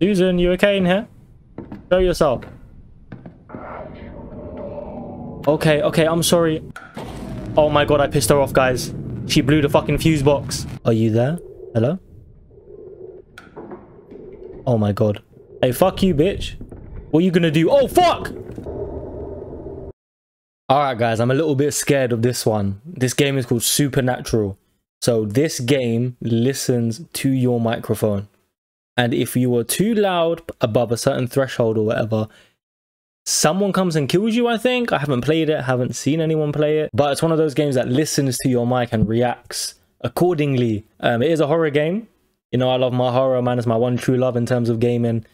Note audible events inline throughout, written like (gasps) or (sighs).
Susan, you okay in here? Show yourself. Okay, okay, I'm sorry. Oh my god, I pissed her off, guys. She blew the fucking fuse box. Are you there? Hello? Oh my god. Hey, fuck you, bitch. What are you gonna do? Oh, fuck! Alright, guys, I'm a little bit scared of this one. This game is called Supernatural. So this game listens to your microphone. And if you are too loud above a certain threshold or whatever, someone comes and kills you, I think. I haven't played it, haven't seen anyone play it. But it's one of those games that listens to your mic and reacts accordingly. Um, it is a horror game. You know, I love my horror, man. It's my one true love in terms of gaming.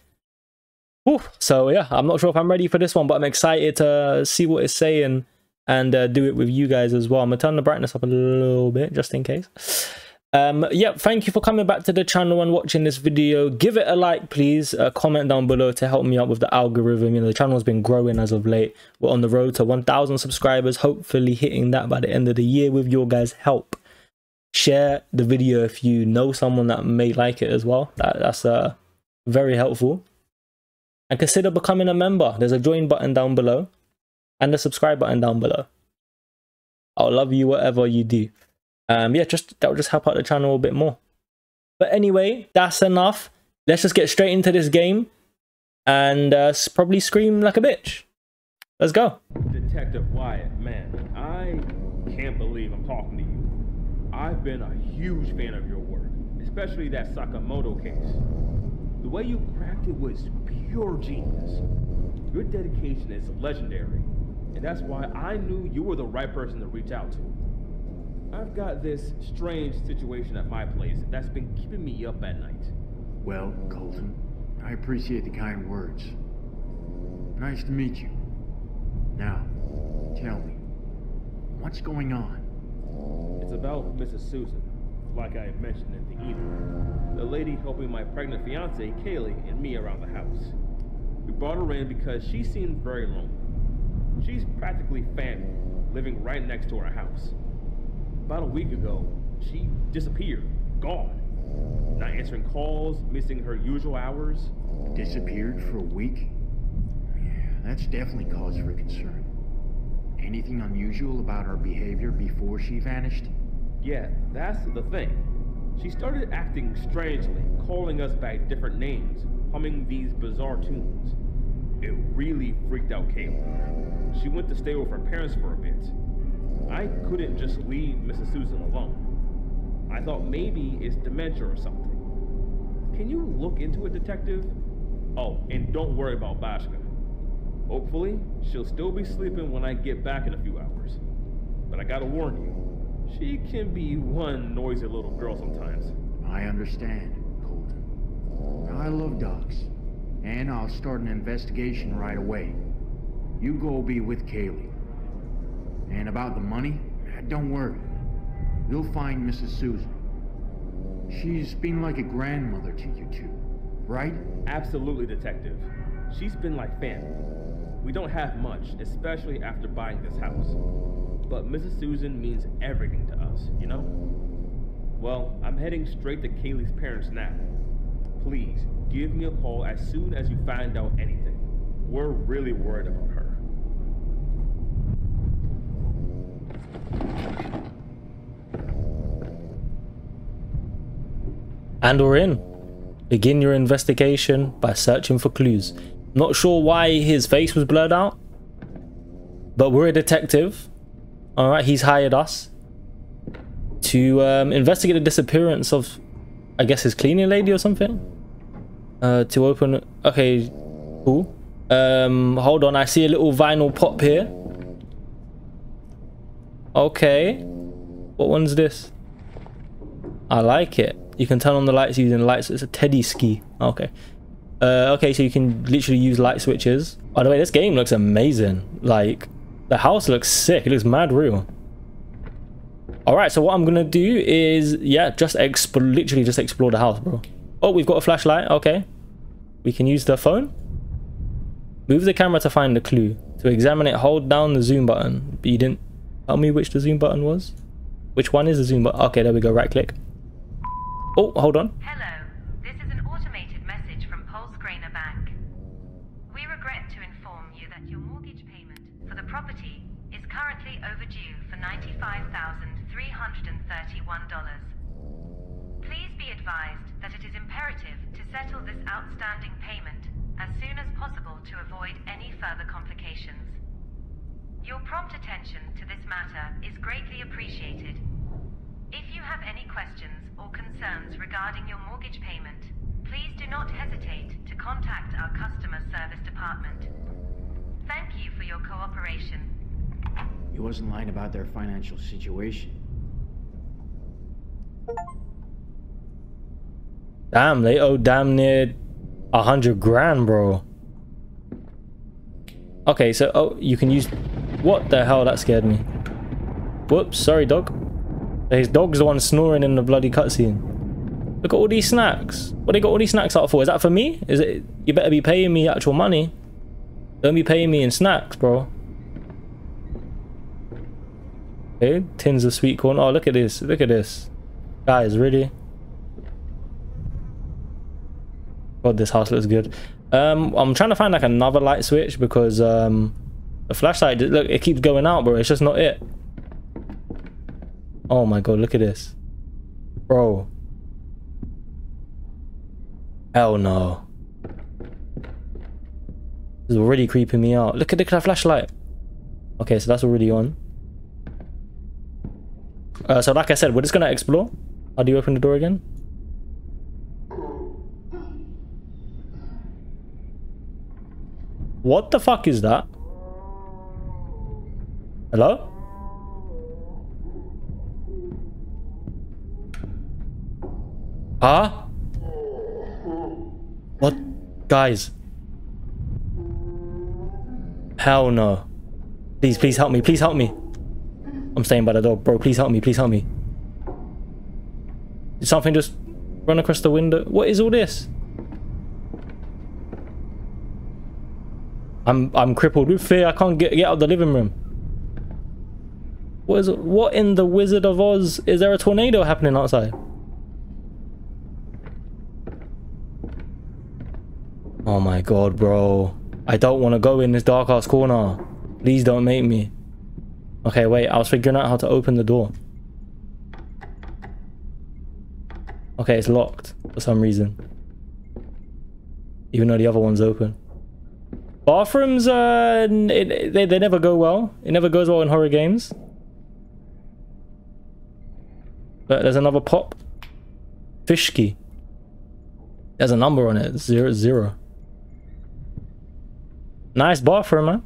So yeah, I'm not sure if I'm ready for this one, but I'm excited to see what it's saying and uh, do it with you guys as well. I'm gonna turn the brightness up a little bit just in case. Um, yeah, thank you for coming back to the channel and watching this video. Give it a like, please. A comment down below to help me out with the algorithm. You know, the channel's been growing as of late. We're on the road to 1,000 subscribers, hopefully hitting that by the end of the year with your guys' help. Share the video if you know someone that may like it as well. That, that's uh, very helpful. And consider becoming a member. There's a join button down below and the subscribe button down below. I'll love you whatever you do um yeah just that will just help out the channel a bit more. But anyway that's enough. Let's just get straight into this game and uh, probably scream like a bitch. Let's go. Detective wyatt man i can't believe i'm talking to you. I've been a huge fan of your work especially that sakamoto case. The way you cracked it was pure genius. Your dedication is legendary and that's why i knew you were the right person to reach out to I've got this strange situation at my place that's been keeping me up at night. Well, Colton, I appreciate the kind words. Nice to meet you. Now, tell me, what's going on? It's about Mrs. Susan, like I mentioned in the email. The lady helping my pregnant fiance, Kaylee, and me around the house. We brought her in because she seemed very lonely. She's practically family, living right next to our house about a week ago, she disappeared, gone. Not answering calls, missing her usual hours. Disappeared for a week? Yeah, that's definitely cause for concern. Anything unusual about her behavior before she vanished? Yeah, that's the thing. She started acting strangely, calling us by different names, humming these bizarre tunes. It really freaked out Kayla. She went to stay with her parents for a bit, I couldn't just leave Mrs. Susan alone. I thought maybe it's dementia or something. Can you look into it, detective? Oh, and don't worry about Bashka. Hopefully, she'll still be sleeping when I get back in a few hours. But I gotta warn you, she can be one noisy little girl sometimes. I understand, Colton. I love dogs. And I'll start an investigation right away. You go be with Kaylee. And about the money, eh, don't worry. You'll find Mrs. Susan. She's been like a grandmother to you two, right? Absolutely, Detective. She's been like family. We don't have much, especially after buying this house. But Mrs. Susan means everything to us, you know? Well, I'm heading straight to Kaylee's parents now. Please, give me a call as soon as you find out anything. We're really worried about her. And we're in. Begin your investigation by searching for clues. Not sure why his face was blurred out. But we're a detective. Alright, he's hired us. To um, investigate the disappearance of, I guess, his cleaning lady or something. Uh, to open... Okay, cool. Um, hold on, I see a little vinyl pop here. Okay. What one's this? I like it. You can turn on the lights using lights. It's a teddy ski. Okay. Uh, okay, so you can literally use light switches. By the way, this game looks amazing. Like, the house looks sick. It looks mad real. Alright, so what I'm gonna do is, yeah, just literally just explore the house, bro. Oh, we've got a flashlight. Okay. We can use the phone. Move the camera to find the clue. To examine it, hold down the zoom button. But you didn't Tell me which the zoom button was. Which one is the zoom button? Okay, there we go. Right click. Oh, hold on. Hello. This is an automated message from Polsgrainer Bank. We regret to inform you that your mortgage payment for the property is currently overdue for $95,331. Please be advised that it is imperative to settle this outstanding payment as soon as possible to avoid any further complications. Your prompt attention to this matter is greatly appreciated. If you have any questions or concerns regarding your mortgage payment, please do not hesitate to contact our customer service department. Thank you for your cooperation. He wasn't lying about their financial situation. Damn, they owe damn near a hundred grand, bro. Okay, so oh, you can use. What the hell? That scared me. Whoops, sorry, dog. His dog's the one snoring in the bloody cutscene. Look at all these snacks. What they got all these snacks out for? Is that for me? Is it? You better be paying me actual money. Don't be paying me in snacks, bro. Okay, tins of sweet corn. Oh, look at this. Look at this. Guys, really? God, this house looks good. Um, I'm trying to find like another light switch because um, the flashlight, look, it keeps going out, bro. It's just not it. Oh my god, look at this. Bro. Hell no. This is already creeping me out. Look at, the flashlight. Okay, so that's already on. Uh, so like I said, we're just gonna explore. How do you open the door again? What the fuck is that? Hello? Huh? What? Guys. Hell no. Please, please help me. Please help me. I'm staying by the door. Bro, please help me. Please help me. Did something just run across the window? What is all this? I'm I'm crippled with fear. I can't get, get out of the living room. What in the Wizard of Oz? Is there a tornado happening outside? Oh my god, bro. I don't want to go in this dark ass corner. Please don't make me. Okay, wait. I was figuring out how to open the door. Okay, it's locked for some reason. Even though the other one's open. Bathrooms, uh, it, they, they never go well. It never goes well in horror games. But there's another pop. Fish key. There's a number on it. Zero, zero. Nice bathroom, man.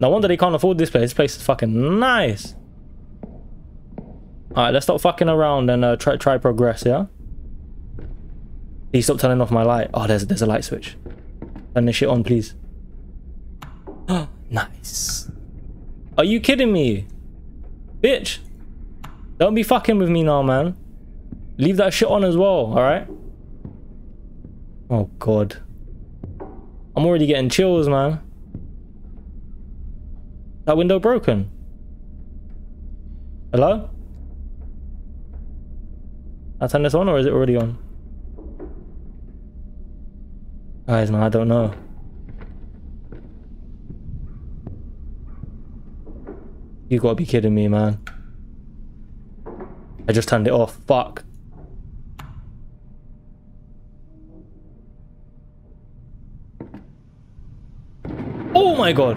No wonder they can't afford this place. This place is fucking nice. Alright, let's stop fucking around and uh, try try progress, yeah? Please stop turning off my light. Oh, there's, there's a light switch. Turn this shit on, please. (gasps) nice. Are you kidding me? Bitch. Don't be fucking with me now, man. Leave that shit on as well, alright? Oh, God. I'm already getting chills, man. That window broken? Hello? I turn this on or is it already on? Guys, man, I don't know. You gotta be kidding me, man. I just turned it off. Fuck. Oh my god.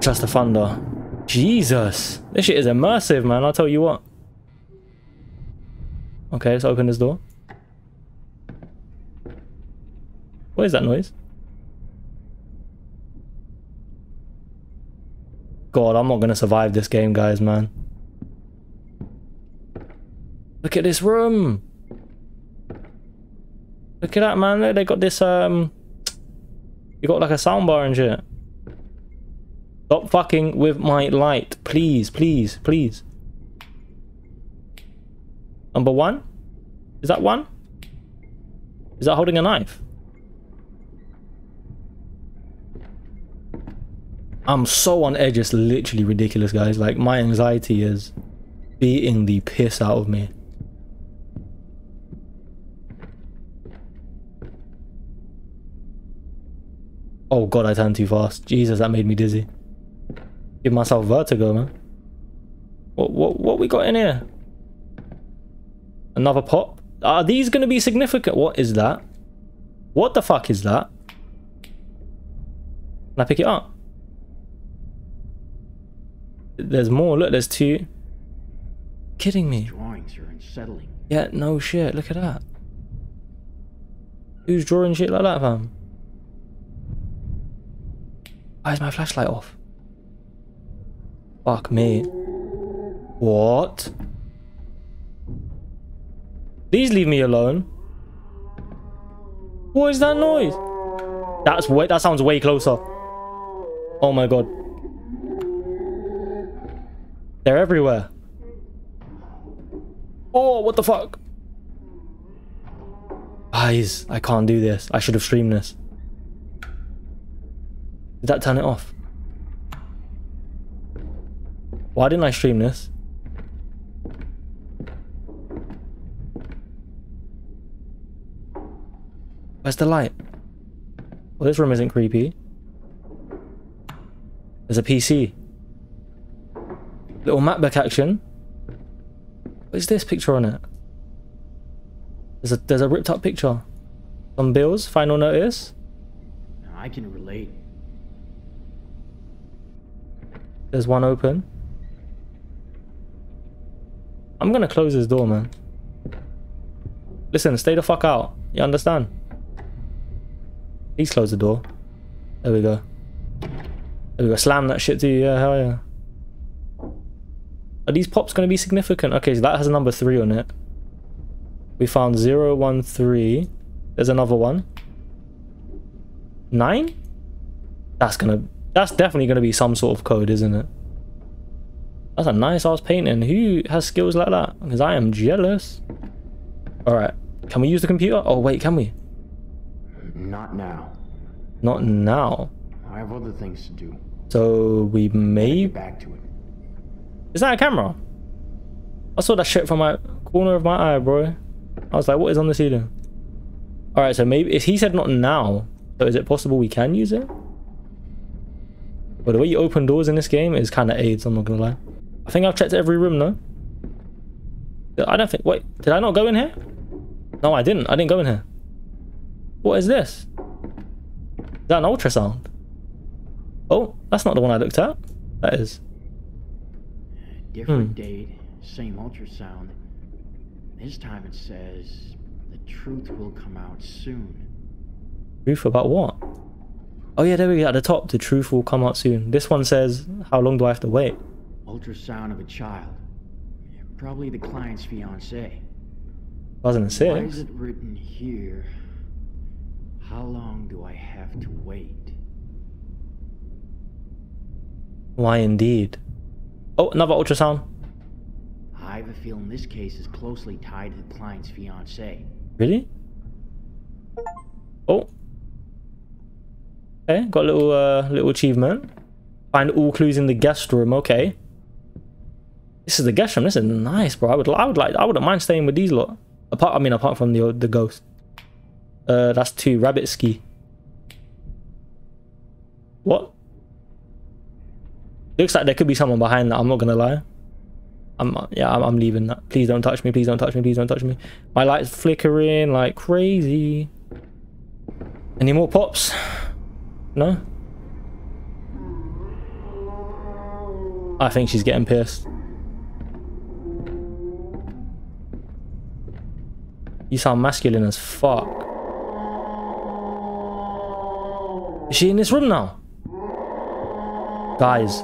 Just the thunder. Jesus. This shit is immersive, man. I'll tell you what. Okay, let's open this door. What is that noise? God, I'm not gonna survive this game, guys, man. Look at this room. Look at that, man. They got this, um... You got like a soundbar and shit. Stop fucking with my light. Please, please, please. Number one? Is that one? Is that holding a knife? I'm so on edge, it's literally ridiculous, guys. Like, my anxiety is beating the piss out of me. Oh god, I turned too fast. Jesus, that made me dizzy. Give myself vertigo, man. What what what we got in here? Another pop? Are these gonna be significant? What is that? What the fuck is that? Can I pick it up? There's more. Look, there's two. Kidding me? Drawings are unsettling. Yeah, no shit. Look at that. Who's drawing shit like that, fam? Why is my flashlight off? Fuck me. What? Please leave me alone. What is that noise? That's way. That sounds way closer. Oh my god. They're everywhere. Oh, what the fuck? Guys, I can't do this. I should have streamed this. Did that turn it off? Why didn't I stream this? Where's the light? Well, this room isn't creepy. There's a PC. Little MacBook action. What is this picture on it? There's a there's a ripped up picture. Some bills, final notice. I can relate. There's one open. I'm gonna close this door, man. Listen, stay the fuck out. You understand? Please close the door. There we go. There we go. Slam that shit to you. Yeah, hell yeah. Are these pops going to be significant? Okay, so that has a number 3 on it. We found 0, 1, 3. There's another one. 9? That's going to... That's definitely going to be some sort of code, isn't it? That's a nice ass painting. Who has skills like that? Because I am jealous. Alright. Can we use the computer? Oh, wait, can we? Not now. Not now. I have other things to do. So we may... Back to it. Is that a camera? I saw that shit from my corner of my eye, bro. I was like, what is on the ceiling? Alright, so maybe... If he said not now, so is it possible we can use it? But the way you open doors in this game is kind of AIDS, I'm not gonna lie. I think I've checked every room, no? I don't think... Wait, did I not go in here? No, I didn't. I didn't go in here. What is this? Is that an ultrasound? Oh, that's not the one I looked at. That is. Different Hmm. date, same ultrasound. This time it says the truth will come out soon. Truth about what? Oh yeah, there we go. At the top, the truth will come out soon. This one says, how long do I have to wait? Ultrasound of a child. Probably the client's fiance. Why is it written here? How long do I have to wait? Why indeed? Oh, another ultrasound. I have a feeling this case is closely tied to the client's fiance. Really? Oh. Okay, got a little uh, little achievement. Find all clues in the guest room. Okay. This is the guest room. This is nice, bro. I would I would like I wouldn't mind staying with these lot. Apart, I mean, apart from the the ghost. Uh, that's two. Rabbit ski. What? Looks like there could be someone behind that. I'm not gonna lie. I'm yeah. I'm, I'm leaving that. Please don't touch me. Please don't touch me. Please don't touch me. My light's flickering like crazy. Any more pops? No. I think she's getting pissed. You sound masculine as fuck. Is she in this room now? Guys.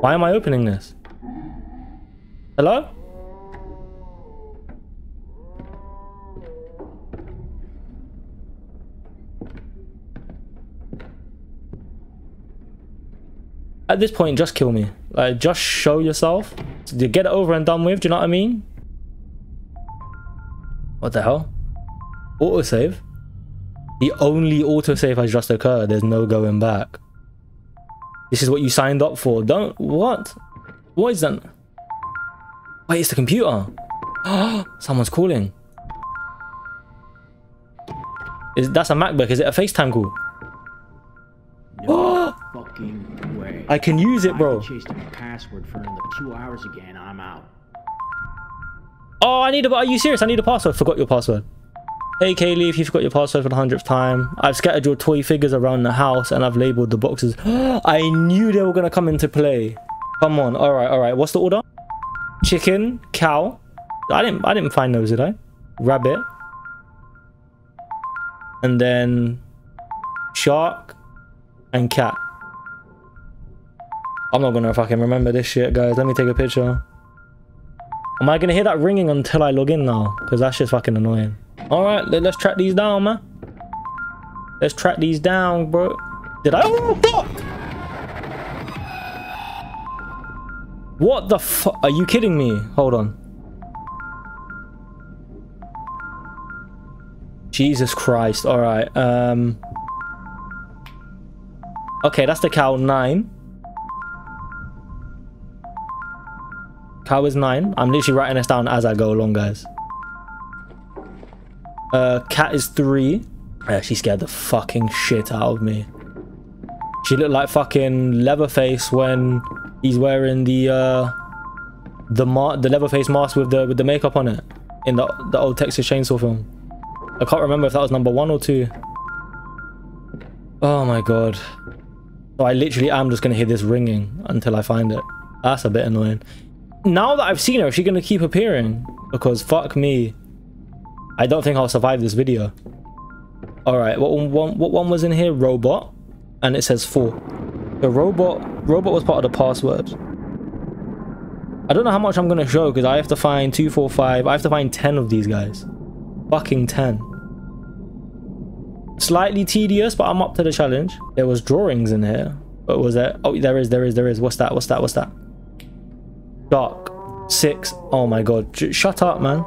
Why am I opening this? Hello? At this point, just kill me. Like, just show yourself. Get it over and done with, do you know what I mean? What the hell? Autosave? The only autosave has just occurred. There's no going back. This is what you signed up for. Don't... What? What is that? Wait, it's the computer. (gasps) Someone's calling. Is That's a MacBook. Is it a FaceTime call? No fucking way. I can use it, bro. I chased my password for another two hours again. I'm out. Oh, I need a. Are you serious? I need a password. Forgot your password. Hey Kaylee, if you forgot your password for the hundredth time, I've scattered your toy figures around the house and I've labeled the boxes. (gasps) I knew they were gonna come into play. Come on. All right, all right. What's the order? Chicken, cow. I didn't. I didn't find those, did I? Rabbit. And then shark and cat. I'm not gonna fucking remember this shit, guys. Let me take a picture. Am I gonna hear that ringing until I log in now? Because that's just fucking annoying. All right, let, us track these down, man. Let's track these down, bro. Did I? Oh, fuck! What the fuck? Are you kidding me? Hold on. Jesus Christ. All right. Um. Okay, that's the cow nine. Is nine. I'm literally writing this down as I go along, guys. Uh, cat is three. Yeah, she scared the fucking shit out of me. She looked like fucking Leatherface when he's wearing the uh the ma the Leatherface mask with the with the makeup on it in the the old Texas Chainsaw film. I can't remember if that was number one or two. Oh my god. So I literally am just gonna hear this ringing until I find it. That's a bit annoying. Now that I've seen her, is she gonna keep appearing? Because fuck me. I don't think I'll survive this video. Alright, what one, what one was in here? Robot. And it says four. The robot robot was part of the password. I don't know how much I'm gonna show because I have to find two, four, five. I have to find ten of these guys. Fucking ten. Slightly tedious, but I'm up to the challenge. There was drawings in here. But was there? Oh, there is, there is, there is. What's that? What's that? What's that? Dark. Six. Oh my god. J shut up, man.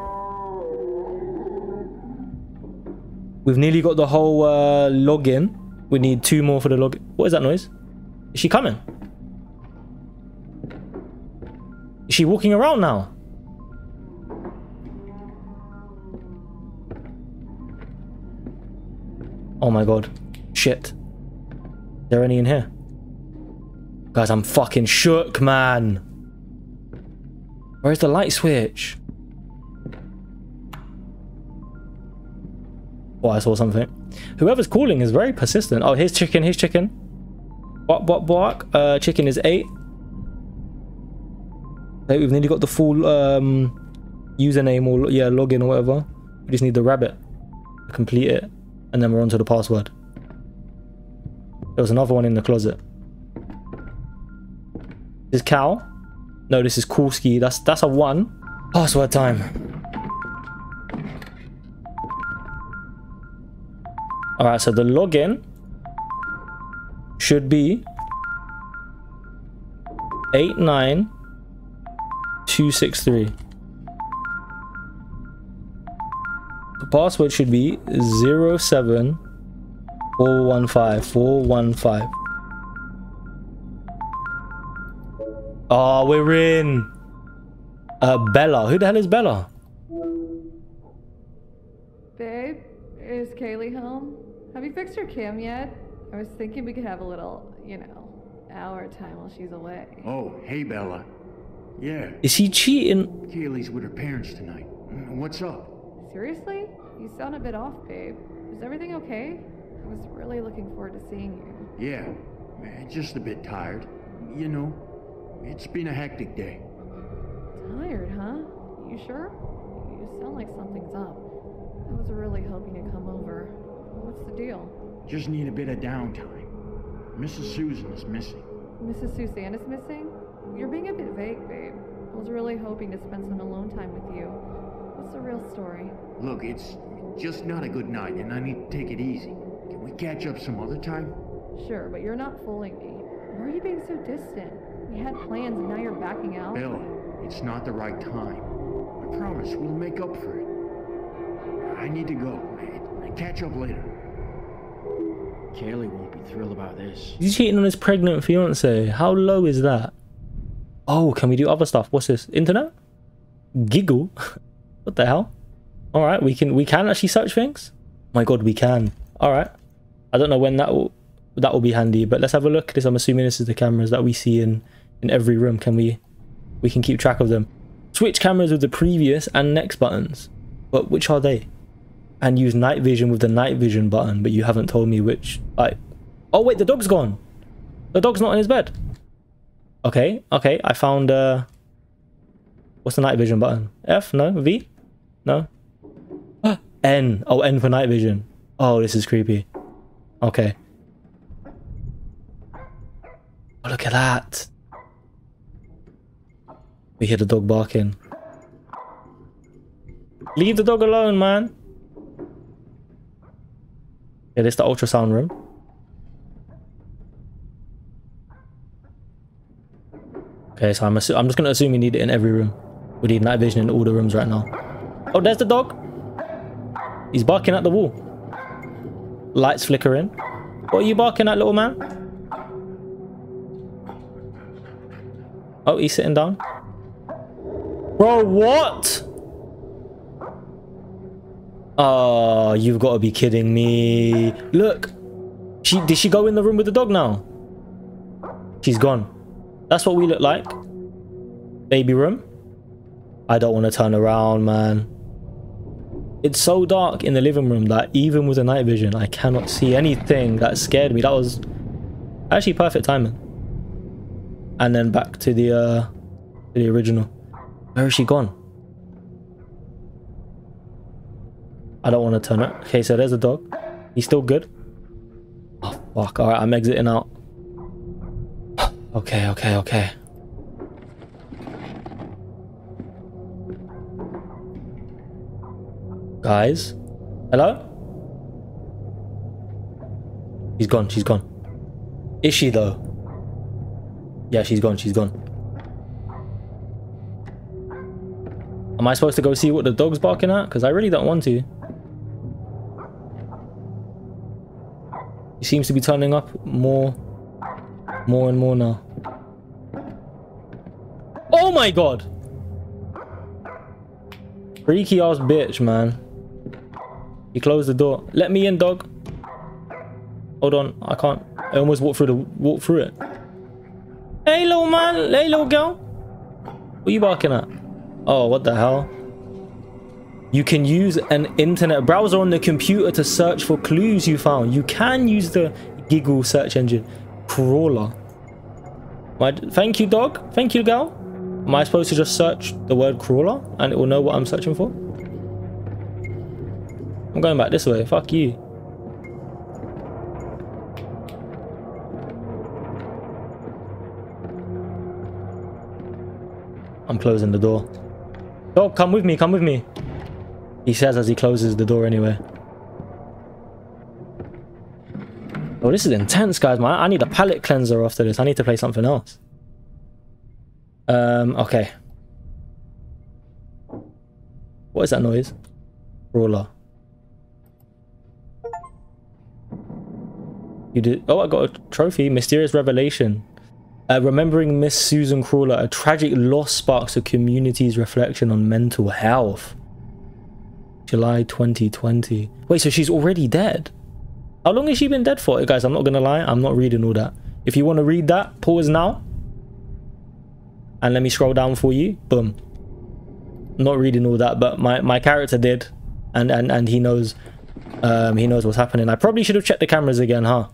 We've nearly got the whole uh, login. We need two more for the log. What is that noise? Is she coming? Is she walking around now? Oh my god. Shit. Is there any in here? Guys, I'm fucking shook, man. Where's the light switch? Oh, I saw something. Whoever's calling is very persistent. Oh, here's chicken, here's chicken. Bark, bark, bark. Uh, chicken is eight. Okay, we've nearly got the full um, username or yeah, login or whatever. We just need the rabbit to complete it. And then we're on to the password. There was another one in the closet. This is cow. No, this is Kulski. That's that's a one. Password time. Alright, so the login should be 89263. The password should be 07415 Oh, we're in. Uh, Bella. Who the hell is Bella? Babe, is Kaylee home? Have you fixed her cam yet? I was thinking we could have a little, you know, hour time while she's away. Oh, hey, Bella. Yeah, Is he cheating? Kaylee's with her parents tonight. What's up? Seriously? You sound a bit off, babe. Is everything okay? I was really looking forward to seeing you. Yeah, eh, just a bit tired. You know, it's been a hectic day. Tired, huh? You sure? You sound like something's up. I was really hoping to come over. What's the deal? Just need a bit of downtime. Mrs. Susan is missing. Mrs. Suzanne is missing? You're being a bit vague, babe. I was really hoping to spend some alone time with you. What's the real story? Look, it's just not a good night, and I need to take it easy. Can we catch up some other time? Sure, but you're not fooling me. Why are you being so distant? We had plans and now you're backing out? Bella, it's not the right time. I promise we'll make up for it. I need to go. Mate. Catch up later. Kaylee won't be thrilled about this. He's cheating on his pregnant fiance. How low is that? Oh, can we do other stuff? What's this? Internet? Giggle? (laughs) what the hell? All right, we can we can actually search things. my God, we can. All right. I don't know when that will. that will be handy. But let's have a look at this. I'm assuming this is the cameras that we see in in every room. Can we we can keep track of them? Switch cameras with the previous and next buttons. But which are they? And use night vision with the night vision button. But you haven't told me which. Like, oh wait, the dog's gone. The dog's not in his bed. Okay, okay. I found. uh What's the night vision button? F? No. V? No. (gasps) N. Oh, N for night vision. Oh, this is creepy. Okay. Oh, look at that. We hear the dog barking. Leave the dog alone, man. Yeah, this is the ultrasound room. Okay, so I'm, I'm just going to assume you need it in every room. We need night vision in all the rooms right now. Oh, there's the dog. He's barking at the wall. Lights flickering. What are you barking at, little man? Oh, he's sitting down. Bro, what? Oh, you've got to be kidding me. Look. She Did she go in the room with the dog now? She's gone. That's what we look like. Baby room. I don't want to turn around, man. It's so dark in the living room that even with the night vision, I cannot see anything that scared me. That was actually perfect timing. And then back to the uh, to the original. Where is she gone? I don't want to turn it. Okay, so there's a dog. He's still good. Oh, fuck. Alright, I'm exiting out. (gasps) Okay, okay, okay. Guys? Hello? She's gone, she's gone. Is she though? Yeah, she's gone, she's gone. Am I supposed to go see what the dog's barking at? Because I really don't want to. He seems to be turning up more, more and more now. Oh my god! Freaky ass bitch, man. He closed the door. Let me in, dog. Hold on, I can't. I almost walked through the walk through it. Hey, little man. Hey, little girl. What are you barking at? Oh, what the hell? You can use an internet browser on the computer to search for clues you found. You can use the Giggle search engine. Crawler. My, thank you, dog. Thank you, girl. Am I supposed to just search the word crawler and it will know what I'm searching for? I'm going back this way. Fuck you. I'm closing the door. Dog, come with me, come with me. He says as he closes the door anyway. Oh, this is intense, guys, man. I need a palate cleanser after this. I need to play something else. Um, okay. What is that noise? Roller. You did. Oh, I got a trophy. Mysterious revelation. Uh, remembering Miss Susan Crawler, a tragic loss sparks a community's reflection on mental health. July 2020. Wait, so she's already dead? How long has she been dead for? Guys, I'm not gonna lie, I'm not reading all that. If you want to read that, pause now. And let me scroll down for you. Boom. Not reading all that, but my, my character did. And, and, and he knows um, he knows what's happening. I probably should have checked the cameras again, huh?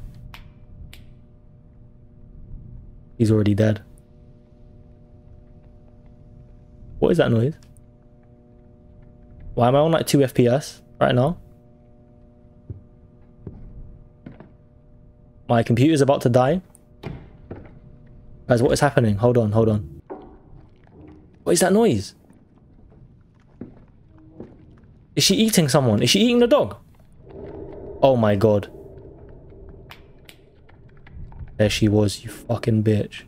He's already dead. What is that noise? Why am I on like 2 FPS right now? My computer's about to die. Guys, what is happening? Hold on, hold on. What is that noise? Is she eating someone? Is she eating the dog? Oh my god. There she was, you fucking bitch.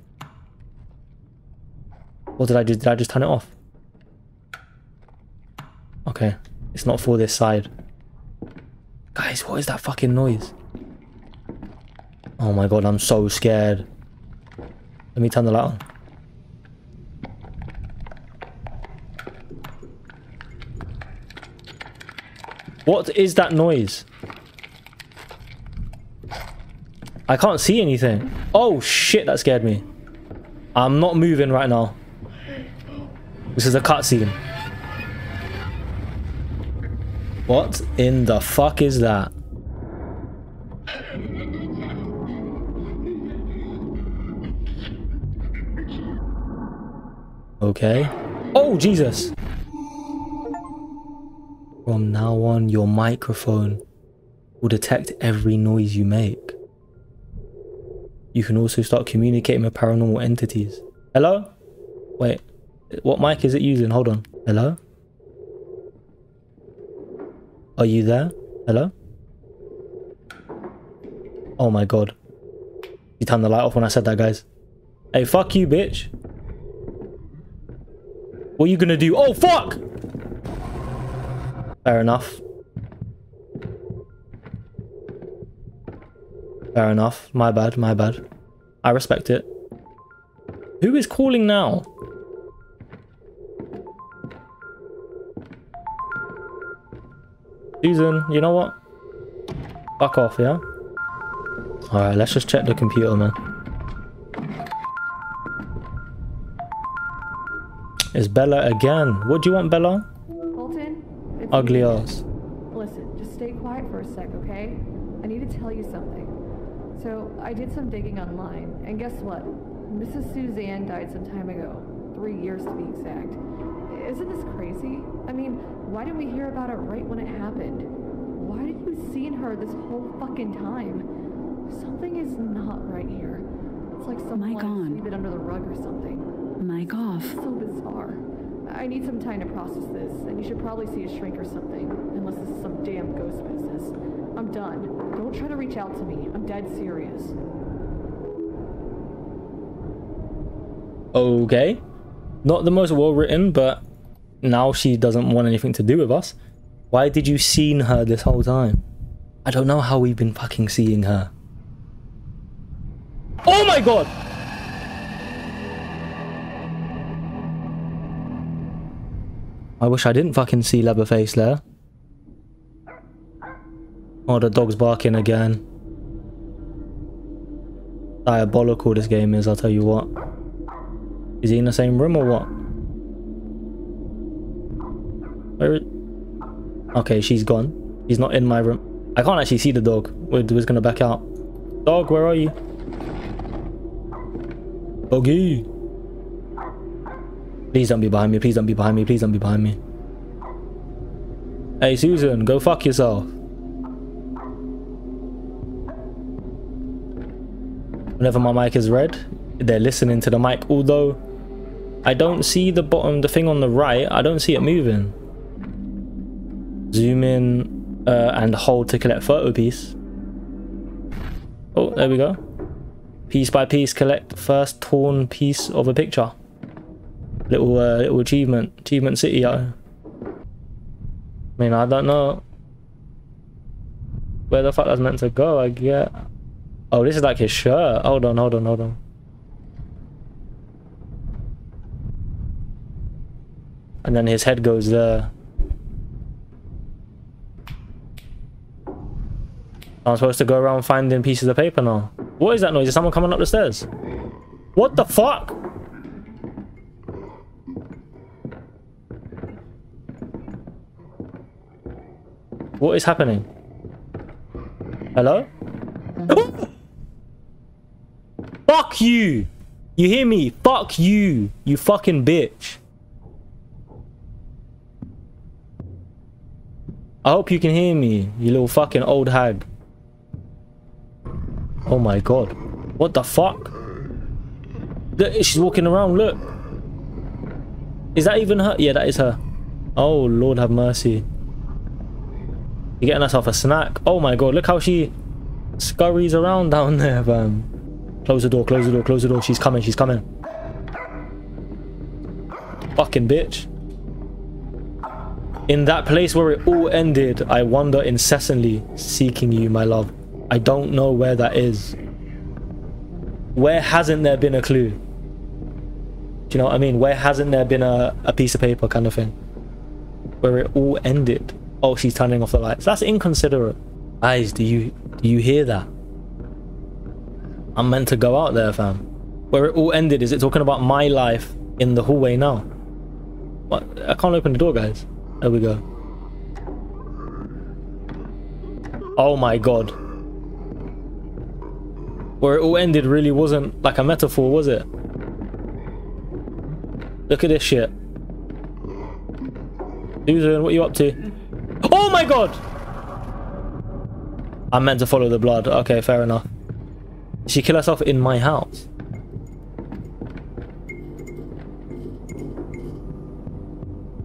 What did I do? Did I just turn it off? Okay. It's not for this side. Guys, what is that fucking noise? Oh my god, I'm so scared. Let me turn the light on. What is that noise? I can't see anything. Oh shit, that scared me. I'm not moving right now. This is a cutscene. What in the fuck is that? Okay. Oh, Jesus. From now on, your microphone will detect every noise you make. You can also start communicating with paranormal entities. Hello? Wait, what mic is it using? Hold on. Hello? Are you there? Hello? Oh my god. You turned the light off when I said that, guys. Hey, fuck you, bitch. What are you gonna do? Oh, fuck! Fair enough. Fair enough. My bad, my bad. I respect it. Who is calling now? Susan, you know what? Fuck off, yeah? Alright, let's just check the computer, man. It's Bella again. What do you want, Bella? Colton? Ugly ass. Listen, just stay quiet for a sec, okay? I need to tell you something. So, I did some digging online, and guess what? Mrs. Suzanne died some time ago. Three years to be exact. Isn't this crazy? I mean, why didn't we hear about it right when it happened? Why did you seen her this whole fucking time? Something is not right here. It's like someone sweep it under the rug or something. Mic off. So bizarre. I need some time to process this, and you should probably see a shrink or something, unless this is some damn ghost business. I'm done. Don't try to reach out to me. I'm dead serious. Okay. Not the most well written, but now she doesn't want anything to do with us. Why did you seen her this whole time? I don't know how we've been fucking seeing her. Oh my god! I wish I didn't fucking see Leatherface there. Oh, the dog's barking again. Diabolical this game is, I'll tell you what. Is he in the same room or what? Where is... Okay, she's gone. He's not in my room. I can't actually see the dog. We're, we're gonna back out. Dog, where are you? Doggy! Please don't be behind me. Please don't be behind me. Please don't be behind me. Hey, Susan, go fuck yourself. Whenever my mic is red, they're listening to the mic. Although, I don't see the bottom, the thing on the right. I don't see it moving. Zoom in uh, and hold to collect photo piece. Oh, there we go. Piece by piece, collect first torn piece of a picture. Little, uh, little achievement, achievement city. I mean, I don't know where the fuck that's meant to go. I get. Oh, this is like his shirt. Hold on, hold on, hold on. And then his head goes there. I'm supposed to go around finding pieces of paper now. What is that noise? Is someone coming up the stairs? What the fuck? What is happening? Hello? Mm-hmm. Fuck you! You hear me? Fuck you! You fucking bitch. I hope you can hear me, you little fucking old hag. Oh my god. What the fuck? Look, she's walking around, look. Is that even her? Yeah, that is her. Oh, Lord have mercy. You're getting herself a snack. Oh my god, look how she scurries around down (laughs) there, man. Close the door, close the door, close the door. She's coming, she's coming. Fucking bitch. In that place where it all ended, I wander incessantly, seeking you, my love. I don't know where that is. Where hasn't there been a clue? Do you know what I mean? Where hasn't there been a, a piece of paper kind of thing? Where it all ended. Oh, she's turning off the lights. That's inconsiderate. Eyes, do you do you hear that? I'm meant to go out there, fam. Where it all ended, is it talking about my life in the hallway now? What? I can't open the door, guys. There we go. Oh my god. Where it all ended really wasn't like a metaphor, was it? Look at this shit. Susan, what are you up to? Oh my god! I'm meant to follow the blood. Okay, fair enough. She killed herself in my house?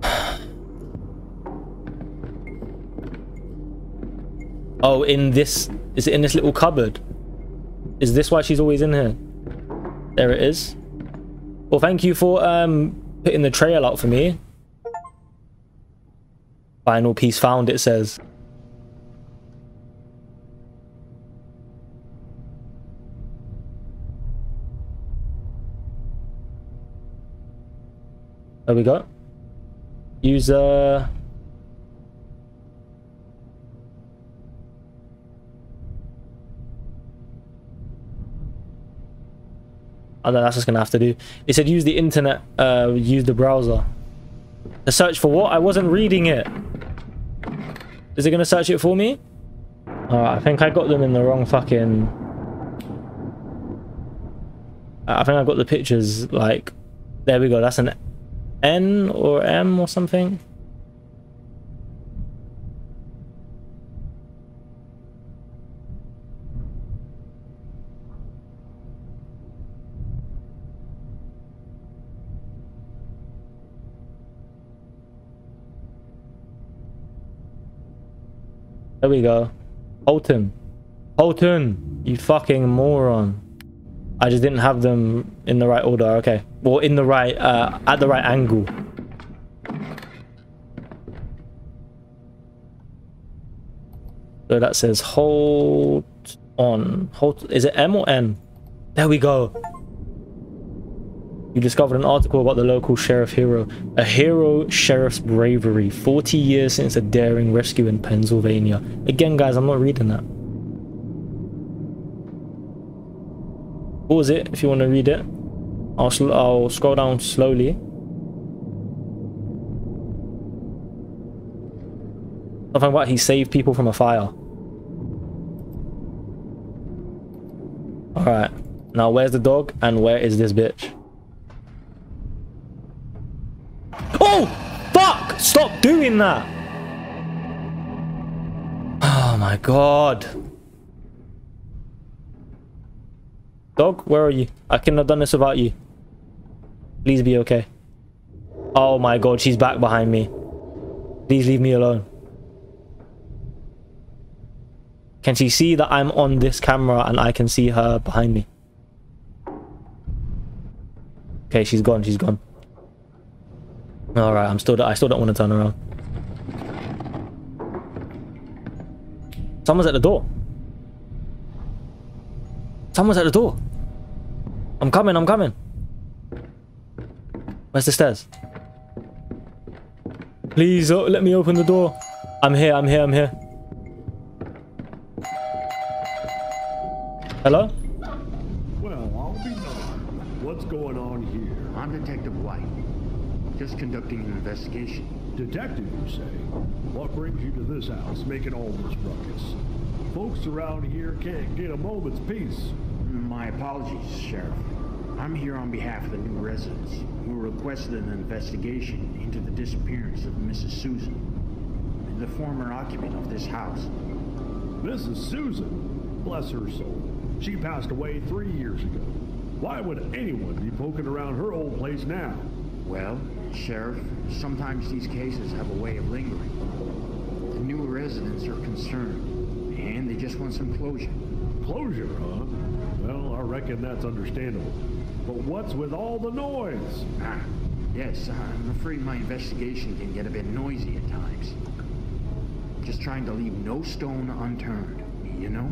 (sighs) oh, in this... Is it in this little cupboard? Is this why she's always in here? There it is. Well, thank you for um, putting the trail out for me. Final piece found, it says. There we go. User. I know that's just gonna have to do. It said use the internet, uh, use the browser. To search for what? I wasn't reading it. Is it gonna search it for me? Alright, I think I got them in the wrong fucking... I think I got the pictures, like... There we go, that's an N or M or something. There we go. Holton. Holton! You fucking moron. I just didn't have them in the right order. Okay. Well, in the right, uh, at the right angle. So that says hold on. Hold. Is it M or N? There we go. You discovered an article about the local sheriff hero. A hero sheriff's bravery. 40 years since a daring rescue in Pennsylvania. Again, guys, I'm not reading that. Pause it if you want to read it. I'll, I'll scroll down slowly. Something about he saved people from a fire. Alright. Now where's the dog and where is this bitch? Oh! Fuck! Stop doing that! (sighs) Oh my god. Dog, where are you? I couldn't have done this without you. Please be okay. Oh my god, she's back behind me. Please leave me alone. Can she see that I'm on this camera and I can see her behind me? Okay, she's gone, she's gone. Alright, I'm still I still don't want to turn around. Someone's at the door. Someone's at the door. I'm coming, I'm coming. Where's the stairs? Please oh, let me open the door. I'm here, I'm here, I'm here. Hello? Well, I'll be darned. What's going on here? I'm Detective Wyatt. Just conducting an investigation. Detective, you say? What brings you to this house, making all this ruckus? Folks around here can't get a moment's peace. My apologies, Sheriff. I'm here on behalf of the new residents who requested an investigation into the disappearance of Mrs. Susan, the former occupant of this house. Mrs. Susan, bless her soul. She passed away three years ago. Why would anyone be poking around her old place now? Well, Sheriff, sometimes these cases have a way of lingering. The new residents are concerned, and they just want some closure. Closure, huh? Well, I reckon that's understandable. But what's with all the noise? Ah, yes, I'm afraid my investigation can get a bit noisy at times. Just trying to leave no stone unturned, you know?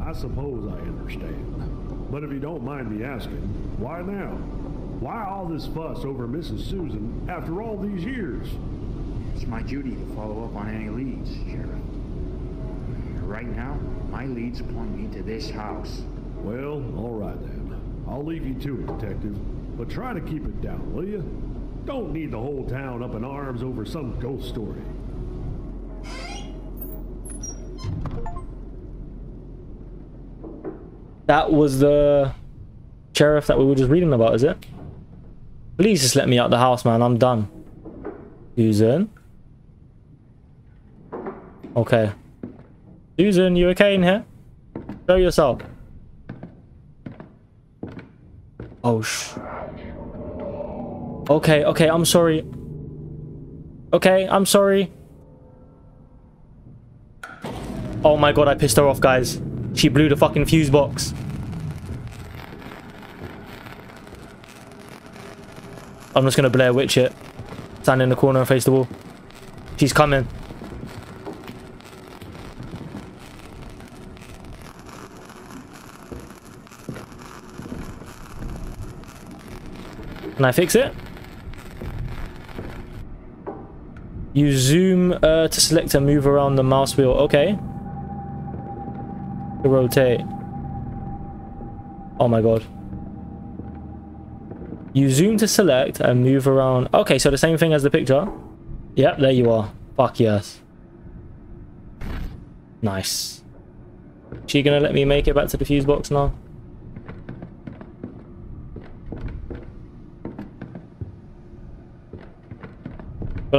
I suppose I understand. But if you don't mind me asking, why now? Why all this fuss over Mrs. Susan after all these years? It's my duty to follow up on any leads, Sheriff. right now, my leads point me to this house. Well, all right then. I'll leave you to it, Detective. But try to keep it down, will you? Don't need the whole town up in arms over some ghost story. That was the sheriff that we were just reading about, is it? Please just let me out the house, man. I'm done. Susan? Okay. Susan, you okay in here? Show yourself. Oh, sh... Okay, okay, I'm sorry. Okay, I'm sorry. Oh my god, I pissed her off, guys. She blew the fucking fuse box. I'm just gonna Blair Witch it. Stand in the corner and face the wall. She's coming. Can I fix it? You zoom uh, to select and move around the mouse wheel. Okay. To rotate. Oh my god. You zoom to select and move around. Okay, so the same thing as the picture. Yep, there you are. Fuck yes. Nice. She gonna let me make it back to the fuse box now?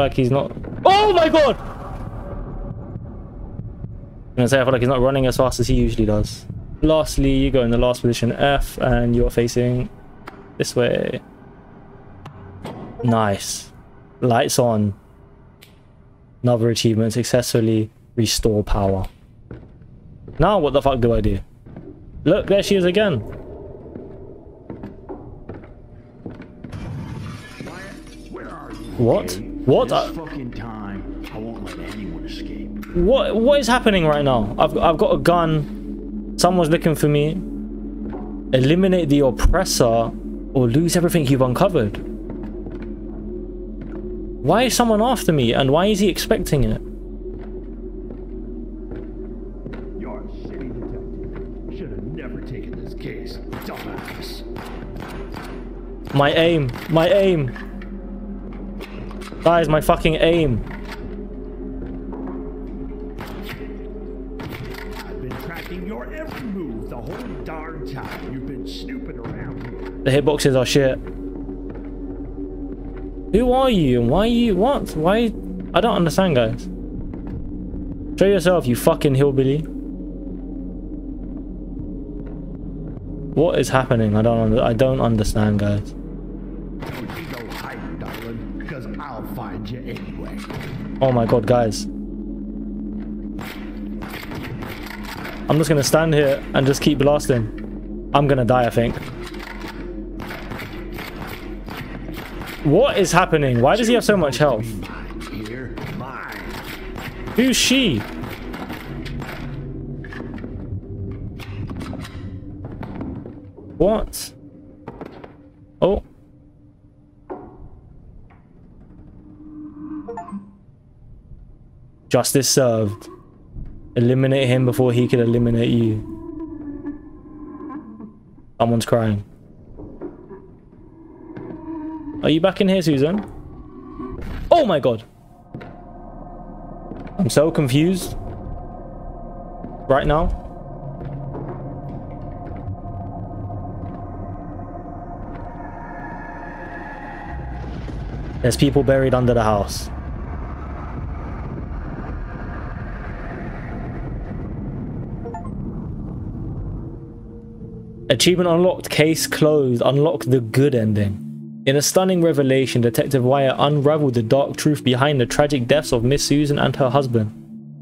Like he's not... Oh my god! I'm gonna say I feel like he's not running as fast as he usually does. Lastly, you go in the last position F and you're facing this way. Nice. Lights on. Another achievement. Successfully restore power. Now what the fuck do I do? Look, there she is again. What? What? This fucking time, I won't let anyone escape. What what is happening right now? I've I've got a gun. Someone's looking for me. Eliminate the oppressor or lose everything you've uncovered. Why is someone after me and why is he expecting it? You're a shitty detective. Should have never taken this case. Dumbass. My aim, my aim. Guys, my fucking aim. I've been tracking your every move the whole darn time you've been snooping around here. The hitboxes are shit. Who are you and why are you what? Why I don't understand guys. Show yourself, you fucking hillbilly. What is happening? I don't I don't understand guys. Oh my god, guys. I'm just gonna stand here and just keep blasting. I'm gonna die, I think. What is happening? Why does he have so much health? Who's she? What? Justice served. Eliminate him before he could eliminate you. Someone's crying. Are you back in here, Susan? Oh my god. I'm so confused. Right now. There's people buried under the house. Achievement unlocked, case closed, unlock the good ending. In a stunning revelation, Detective Wyatt unraveled the dark truth behind the tragic deaths of Miss Susan and her husband.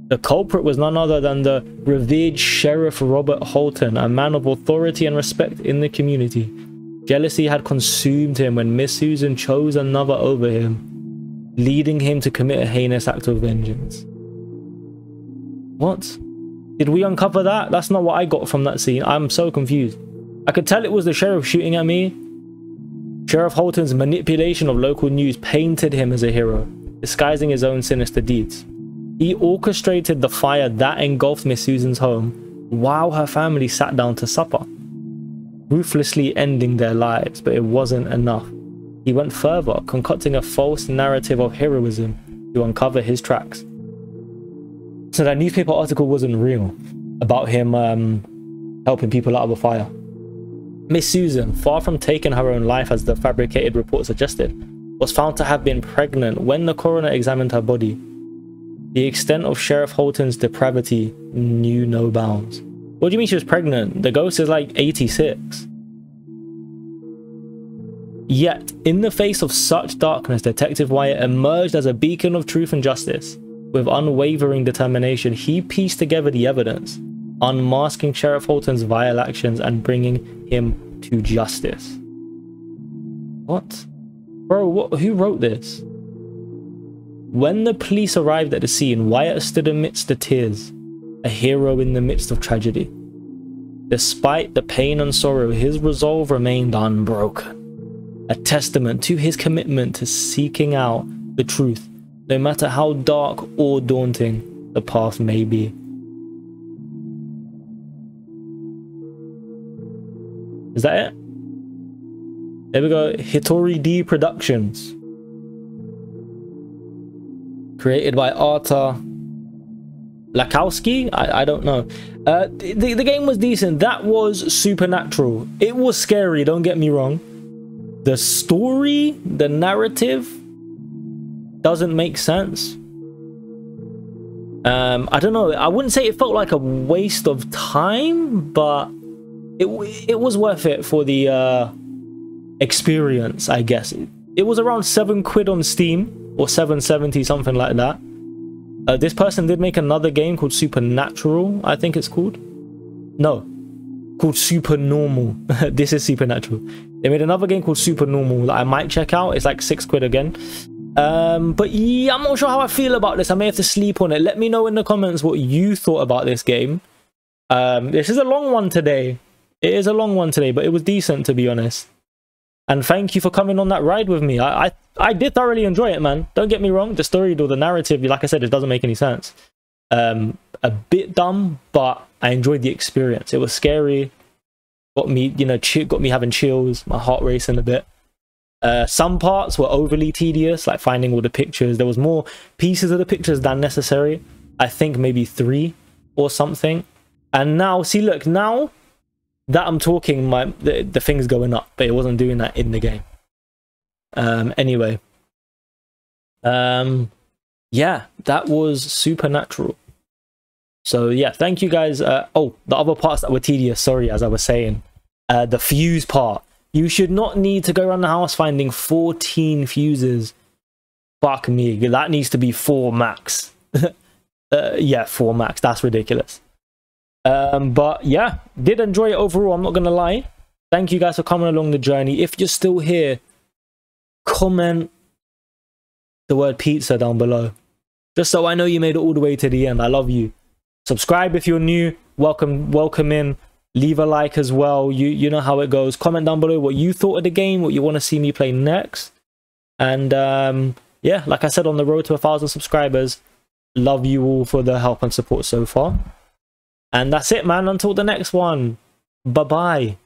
The culprit was none other than the revered Sheriff Robert Holton, a man of authority and respect in the community. Jealousy had consumed him when Miss Susan chose another over him, leading him to commit a heinous act of vengeance. What? Did we uncover that? That's not what I got from that scene. I'm so confused. I could tell it was the sheriff shooting at me. Sheriff Holton's manipulation of local news painted him as a hero, disguising his own sinister deeds. He orchestrated the fire that engulfed Miss Susan's home while her family sat down to supper, ruthlessly ending their lives, but it wasn't enough. He went further, concocting a false narrative of heroism to uncover his tracks. So that newspaper article wasn't real about him um, helping people out of a fire. Miss Susan, far from taking her own life as the fabricated report suggested, was found to have been pregnant when the coroner examined her body. The extent of Sheriff Holton's depravity knew no bounds. What do you mean she was pregnant? The ghost is like 86. Yet, in the face of such darkness, Detective Wyatt emerged as a beacon of truth and justice. With unwavering determination, he pieced together the evidence, unmasking Sheriff Holton's vile actions and bringing him to justice. What? Bro, what, who wrote this? When the police arrived at the scene, Wyatt stood amidst the tears, a hero in the midst of tragedy. Despite the pain and sorrow, his resolve remained unbroken a testament to his commitment to seeking out the truth, no matter how dark or daunting the path may be. Is that it? There we go. Hitori D Productions. Created by Arta Lakowski? I, I don't know. Uh, the, the game was decent. That was supernatural. It was scary, don't get me wrong the story, the narrative doesn't make sense. Um, I don't know. I wouldn't say it felt like a waste of time, but it it was worth it for the uh, experience, I guess. It, was around seven quid on Steam or seven seventy, something like that. Uh, this person did make another game called Supernatural, I think it's called. No, called Super Normal. (laughs) this is Supernatural. They made another game called Super Normal that I might check out. It's like six quid again. Um, but yeah, I'm not sure how I feel about this. I may have to sleep on it. Let me know in the comments what you thought about this game. Um, this is a long one today. It is a long one today, but it was decent to be honest. And thank you for coming on that ride with me. I, I, I did thoroughly enjoy it, man. Don't get me wrong. The story or the narrative, like I said, it doesn't make any sense. Um, a bit dumb, but I enjoyed the experience. It was scary. Got me, you know, got me having chills, my heart racing a bit. Uh, some parts were overly tedious, like finding all the pictures. There was more pieces of the pictures than necessary. I think maybe three or something. And now, see, look, now that I'm talking, my the, the thing's going up, but it wasn't doing that in the game. Um, anyway. Um, yeah, that was supernatural. So yeah, thank you guys. Uh, oh, the other parts that were tedious, sorry, as I was saying. Uh, the fuse part. You should not need to go around the house finding 14 fuses. Fuck me, that needs to be 4 max. (laughs) uh, yeah, 4 max, that's ridiculous. Um, but yeah, did enjoy it overall, I'm not going to lie. Thank you guys for coming along the journey. If you're still here, comment the word pizza down below. Just so I know you made it all the way to the end. I love you subscribe if you're new welcome welcome in leave a like as well you you know how it goes comment down below what you thought of the game what you want to see me play next and um yeah like i said on the road to a thousand subscribers love you all for the help and support so far and that's it man. Until the next one. Bye bye